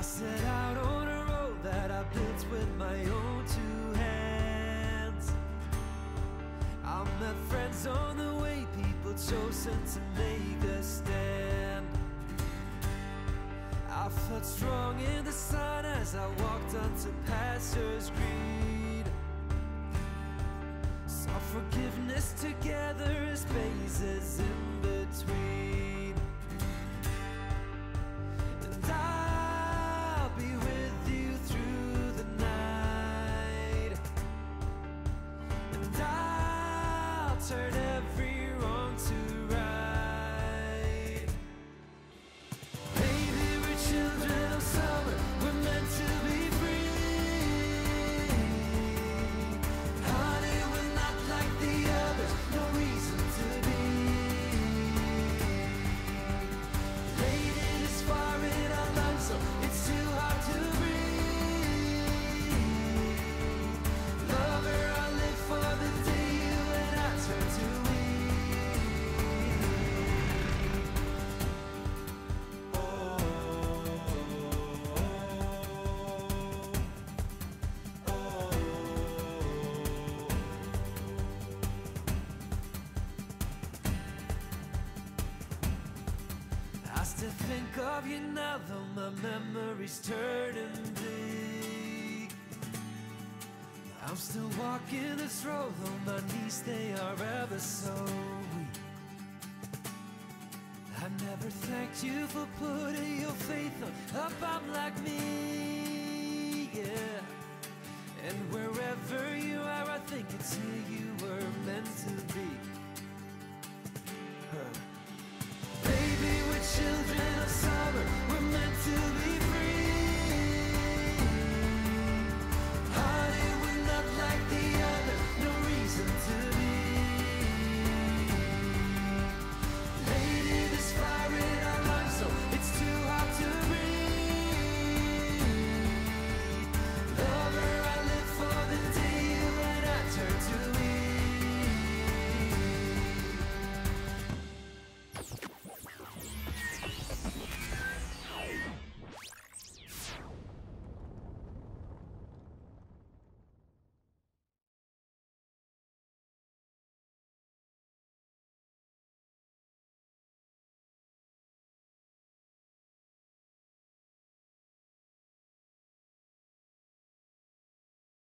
I set out on a road that I built with my own two hands. I met friends on the way, people chosen to make a stand. I felt strong in the sun as I walked onto pastures green. Saw forgiveness together as spaces in between. Still think of you now, though my memories turning bleak. I'm still walking this road, though my knees they are ever so weak. I never thanked you for putting your faith on a bum like me,